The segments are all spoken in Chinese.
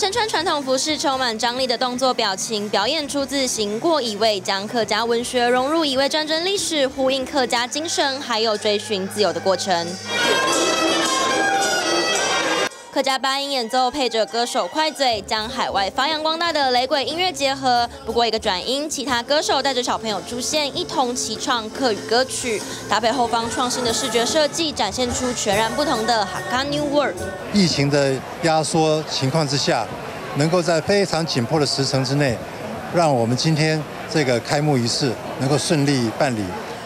身穿传统服饰、充满张力的动作表情，表演出自行过一位，将客家文学融入一位战争历史，呼应客家精神，还有追寻自由的过程。客家八音演奏配着歌手快嘴，将海外发扬光大的雷鬼音乐结合。不过一个转音，其他歌手带着小朋友出现，一同齐唱客语歌曲，搭配后方创新的视觉设计，展现出全然不同的客家 New World。疫情的压缩情况之下，能够在非常紧迫的时程之内，让我们今天这个开幕仪式能够顺利办理。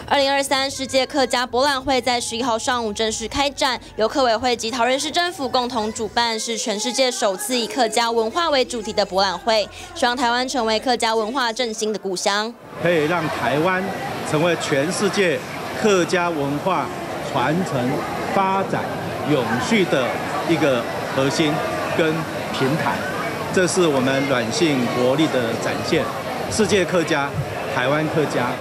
二零二三世界客家博览会在十一号上午正式开展，由客委会及桃园市政府共同主办，是全世界首次以客家文化为主题的博览会，希望台湾成为客家文化振兴的故乡，可以让台湾成为全世界客家文化传承、发展、永续的一个核心跟平台，这是我们软性国力的展现。世界客家，台湾客家。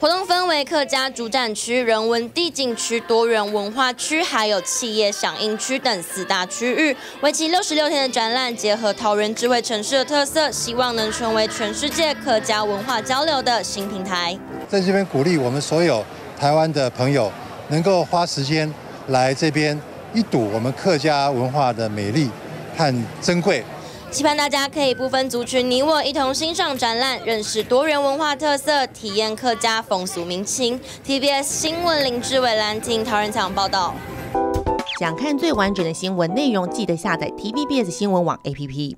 活动分为客家主展区、人文地景区、多元文化区，还有企业响应区等四大区域。为期六十六天的展览，结合桃园智慧城市的特色，希望能成为全世界客家文化交流的新平台。在这边鼓励我们所有台湾的朋友，能够花时间来这边一睹我们客家文化的美丽和珍贵。期盼大家可以不分族群，你我一同欣赏展览，认识多元文化特色，体验客家风俗民情。TBS 新闻林志伟兰亭陶仁强报道。想看最完整的新闻内容，记得下载 TBS 新闻网 APP。